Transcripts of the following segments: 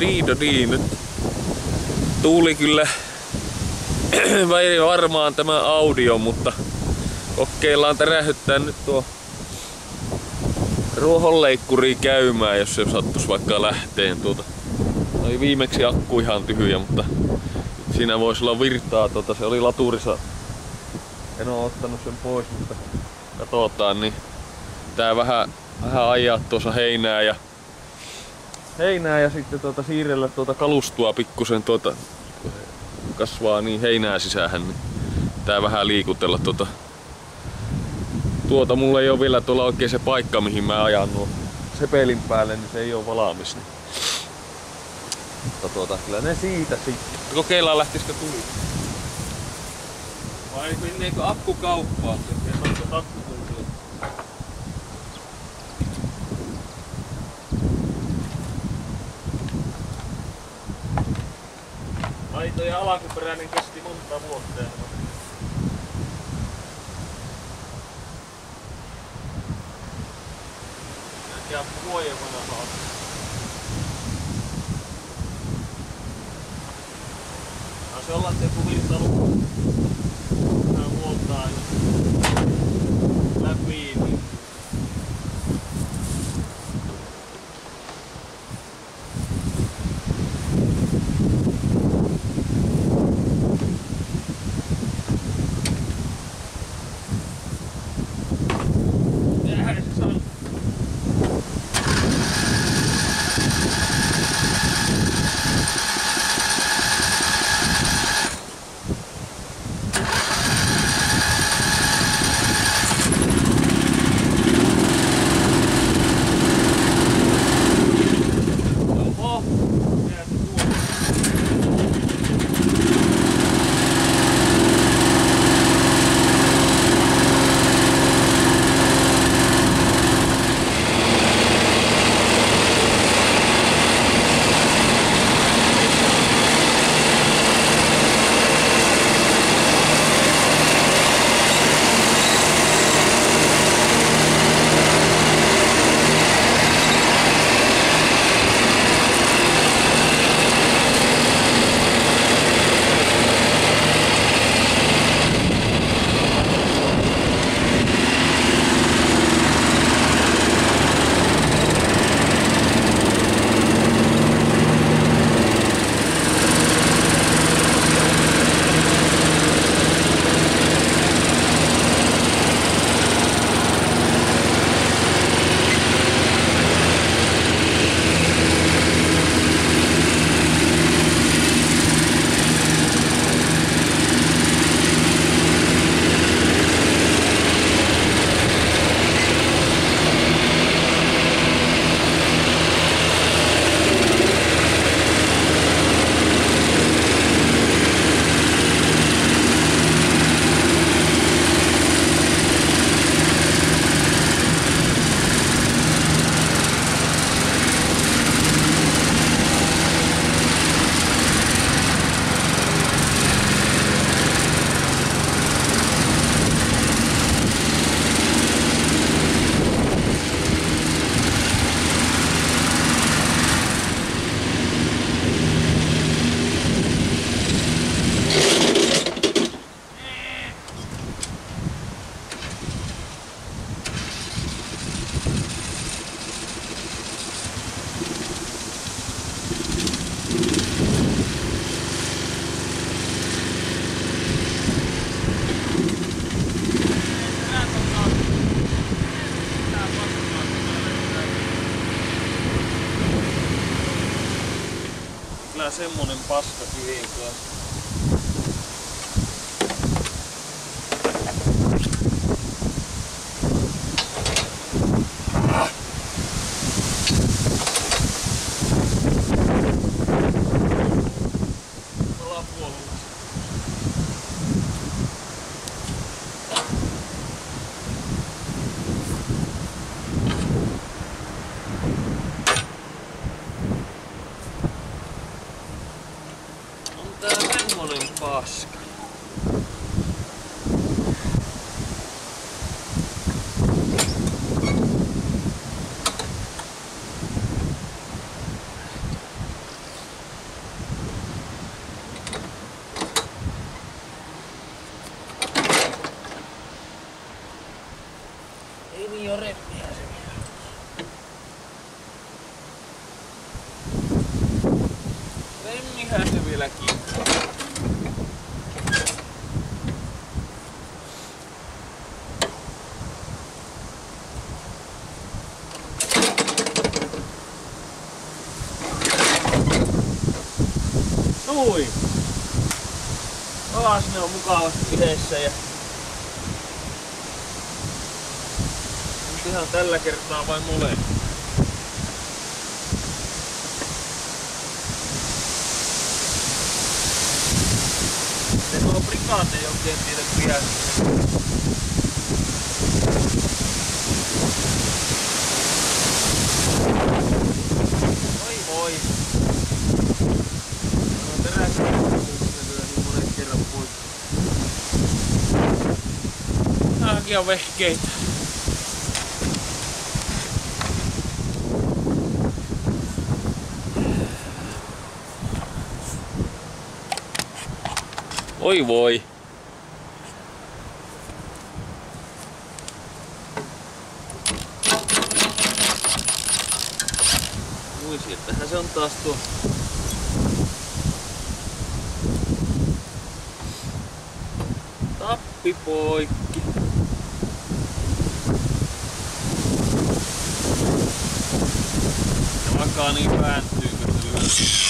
diido niin. Nyt tuuli kyllä väi varmaan tämä audio, mutta kokeillaan tärähyttää nyt tuo ruohonleikkuri käymään, jos se sattus vaikka lähteen tuota. Oli viimeksi akku ihan tyhjä, mutta siinä voisi olla virtaa. Tuota, se oli laturissa. En oo ottanut sen pois, mutta katsotaan. Niin tää vähän, vähän ajaa tuossa heinää ja heinää ja sitten tuota siirrellä tuota kalustua pikkusen tuota kasvaa niin heinää sisään, niin tää vähän liikutella tuota tuota mulla ei ole vielä tuolla oikein se paikka mihin mä ajan nuo sepelin päälle, niin se ei ole valmis. Niin. Mutta tuota, kyllä ne siitä sitten. Kokeillaan lähtisikö tuli. Vai menneekö akku kauppaan? Ja alkuperäinen kesti monta vuotta. Ja vuoden vanha on. se olla, että joku virtailu semmonen paska kyllä. paska. Ei niin ole. Remmihän se vielä kiinni. Noin. Alas ne on mukavasti yhdessä ja Nyt ihan tällä kertaa vain molemmat. Se tuo prikaate ei oikein tiedä pian. Oi voi. No terästä se lyö niin monen kerran poikki. On vehkeitä. Oi voi. Muisi, että se on taas tuo tappi poikki. Se makaa niin vääntyy, kun se lyö.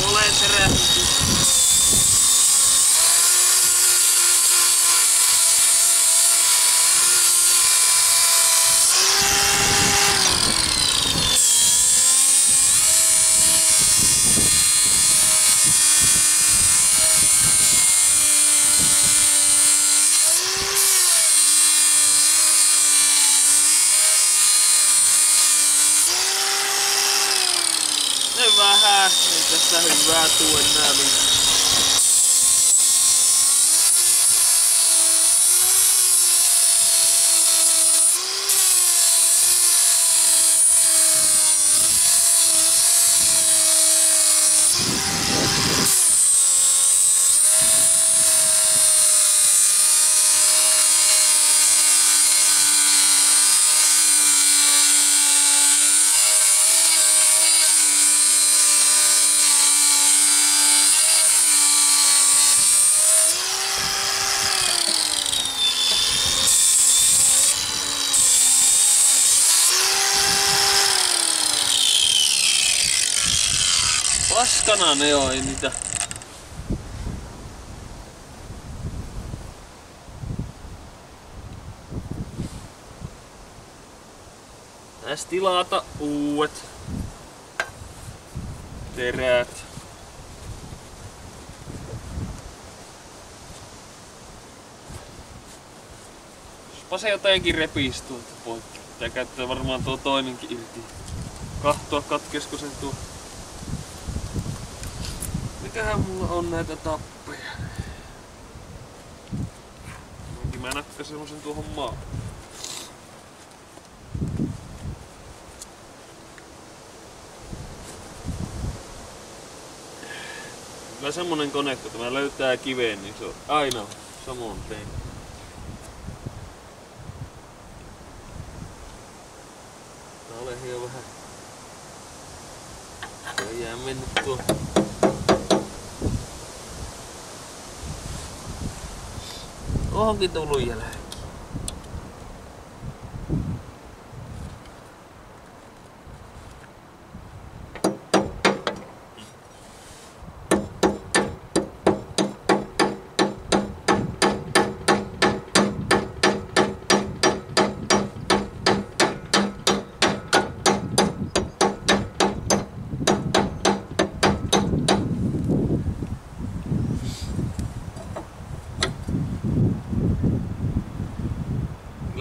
Mulle terähti. Ne vähän, ei tässä hyvää tuu enää mitään. Paskana ne on, ei niitä. Tästä tilata uudet terät. Jospa se jotenkin repisi tuolta poikki. Pitää käyttää varmaan tuo toinenkin irti. Kahtoa katkesko se tuo. Mikähän mulla on näitä tappeja? Minkin mä nakkasin semmosen tuohon maahan. Kyllä semmonen kone, kun tämä löytää kiveen, niin se on aina samoin tein. Tää ole jo vähän... Jää mennyt tuo Onkin tullut jälkeen.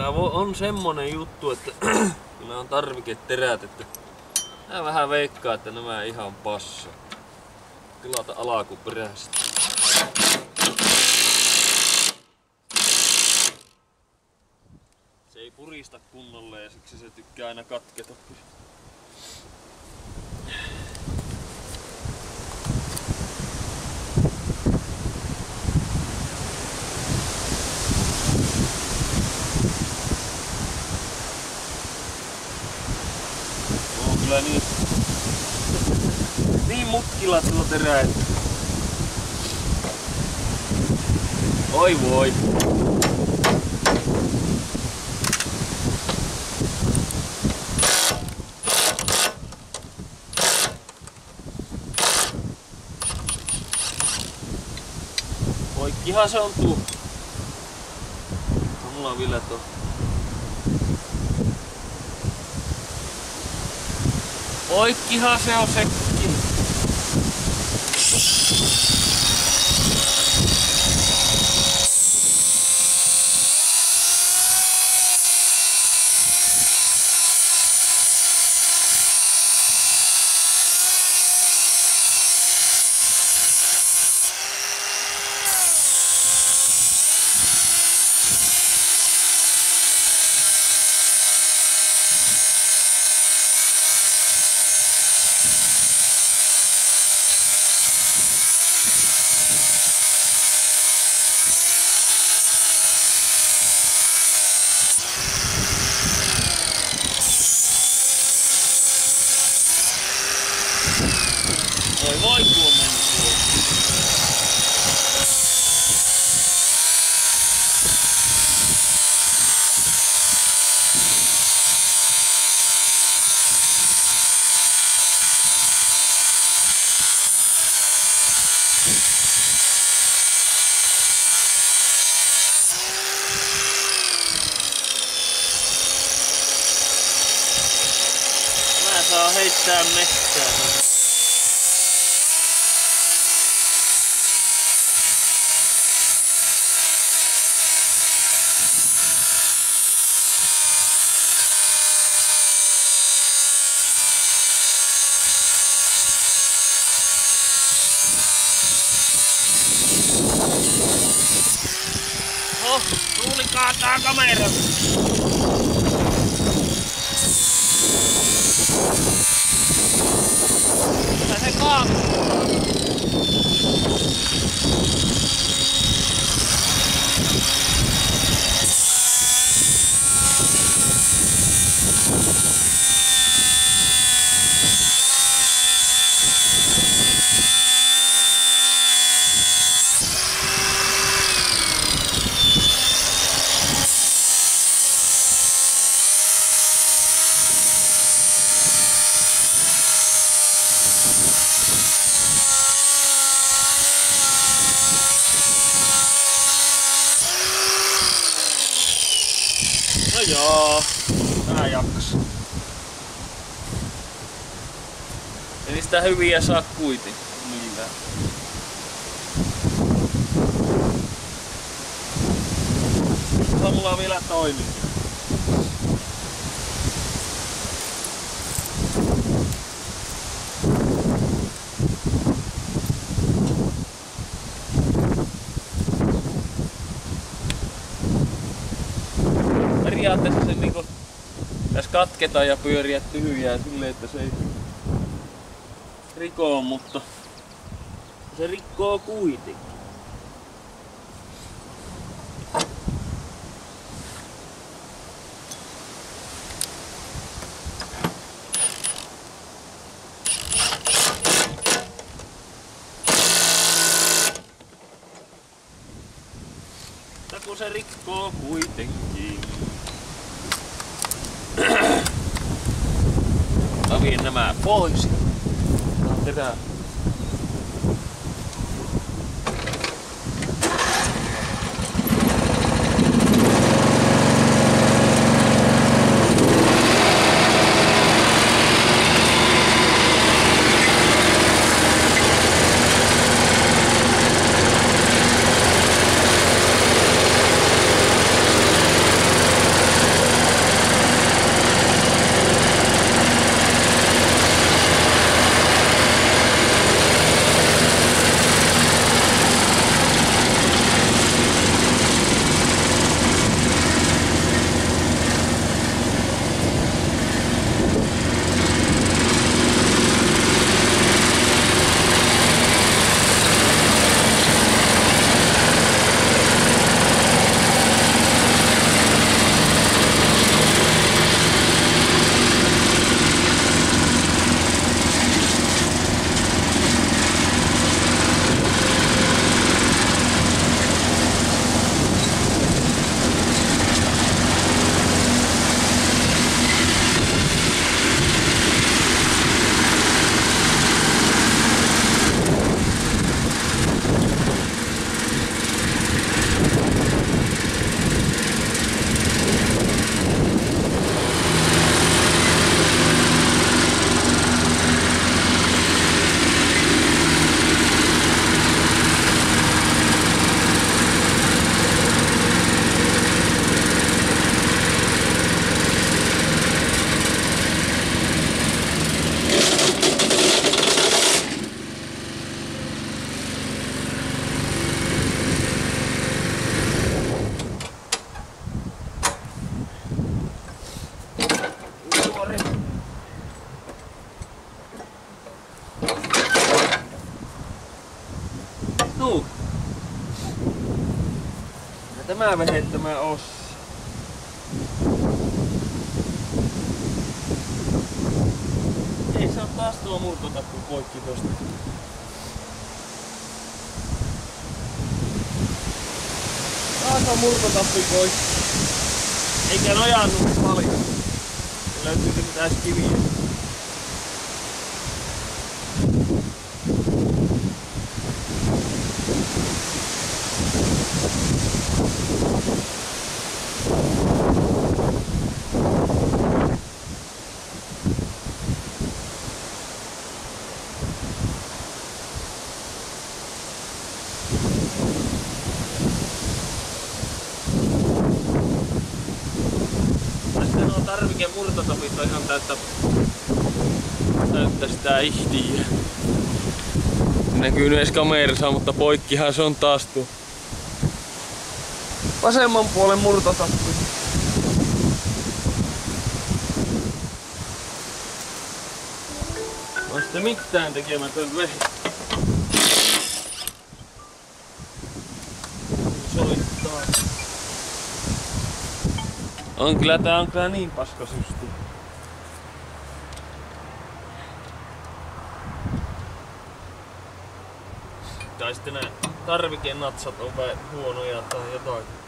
Kyllä on semmonen juttu, että kyllä on tarviketerät, että mä vähän veikkaa, että nämä ihan passa. Tilata alakuperäistä. Se ei purista kunnolla ja siksi se tykkää aina katketa. Kyllä niin, niin mutkilla tuo terä. Oi voi. Poikkihan se on tuu. Mulla on vielä tuo Poikkihan se on sekin. Voi voi kun on mennyt Mä heittää metsään. Oh, tuuli kaataa kameran. Kyllä se kaataa. No joo, tää jakso. Ei sitä hyviä saa kuitenkin millään. Mulla vielä toimii. periaatteessa se niinku tässä katketaan ja pyöriä tyhjää silleen, että se ei rikoo, mutta se rikkoo kuitenkin. Kun se rikkoo kuitenkin. Mä vien nämä pois. Tää on terää. Tämä vehettämä Ossi. Ei se on taas tuo murtotakku poikki tosta. Taas on murtotappi poikki. Eikä nojannut paljon. Löytyykö mitään kiviä? Tästä nuo tarvikemurtotapit on ihan täyttä, täyttä sitä ihtiä. Näkyy edes kamerassa, mutta poikkihan se on taas tuo. Vasemman puolen murtotappi. On sitten mitään tekemätön vehi. Soittaa. On kyllä tää on kyllä niin paska systi. Tai sitten nää tarvikenatsat on vähän huonoja tai jotain.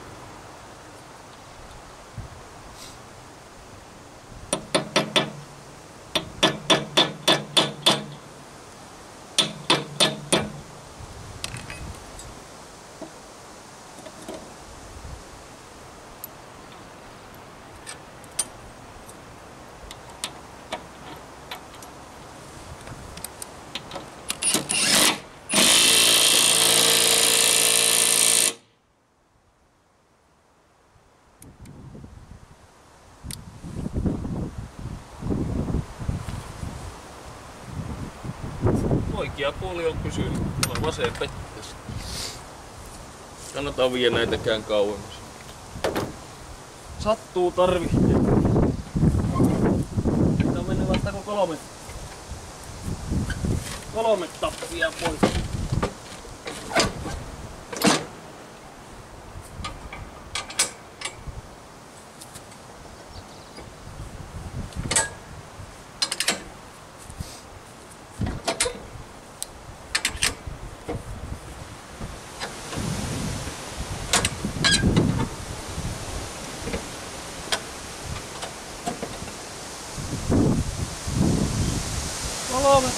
Oikea on pysynyt. Tuo vasen pettäs. Kannattaa viedä näitäkään kauemmas. Sattuu. Tää on mennyt vasta kolme. Kolme tappia pois.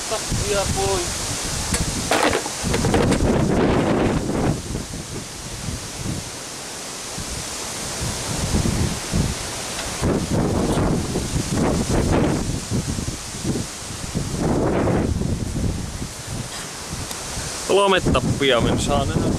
Tappia pois. Kolme tappia minä saan enää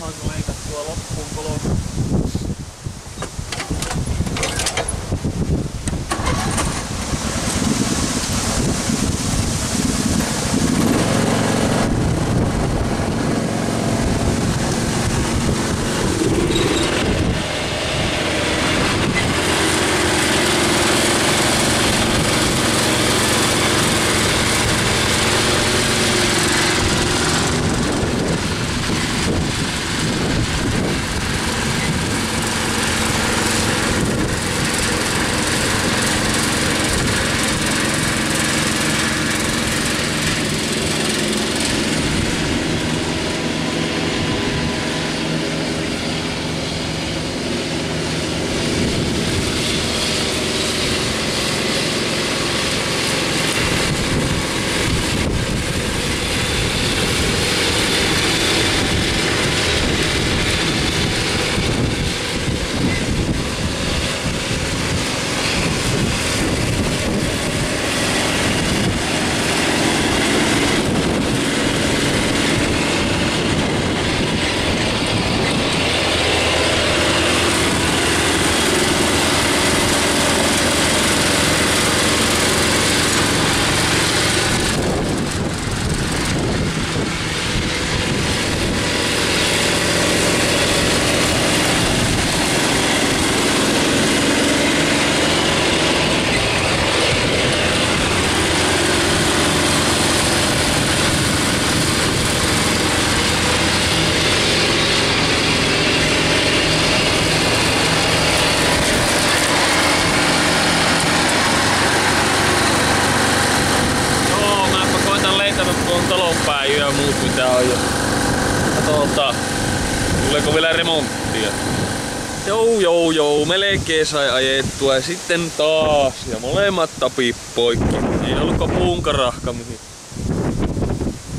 melkein sai ajettua ja sitten taas ja molemmat tapit poikki. Ei ollutko puunkarahka mihin.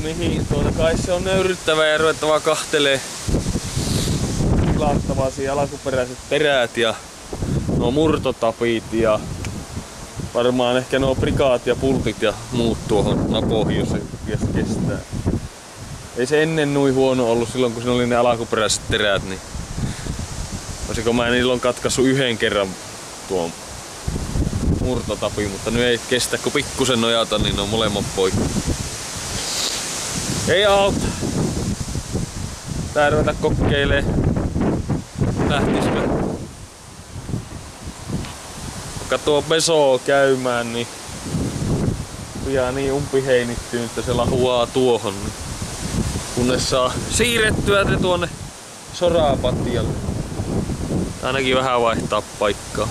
Mihin tuota kai se on nöyryttävä ja ruvettava kahtelee laattavaa siellä alkuperäiset perät ja nuo murtotapit ja varmaan ehkä nuo prikaat ja pulpit ja muut tuohon napoihin, jos se kestää. Ei se ennen nui huono ollut silloin, kun siinä oli ne alkuperäiset terät, niin olisiko mä niillä katkassu yhden kerran tuon murtotapi, mutta nyt ei kestä, kun pikkusen nojata, niin ne on molemmat poikki. Ei auta. Tää ruveta kokeilee. Lähtisikö? Katoo Besoa käymään, niin pian niin umpiheinittyy, että se lahuaa tuohon. Kunnes saa siirrettyä te tuonne Sorapatialle. Ainakin vähän vaihtaa paikkaa.